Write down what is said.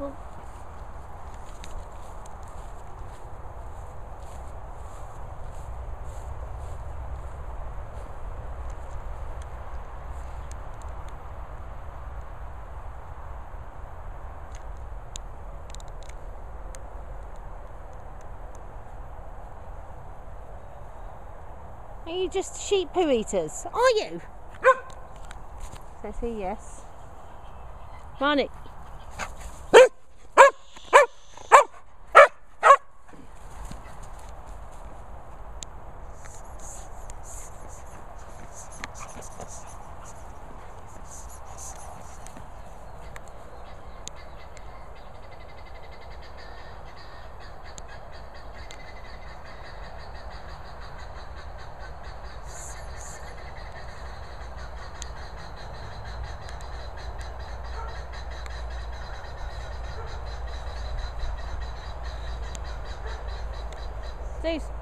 Well, Are you just sheep poo eaters? Are you? Ah! Says he, yes. Marnie. Cease.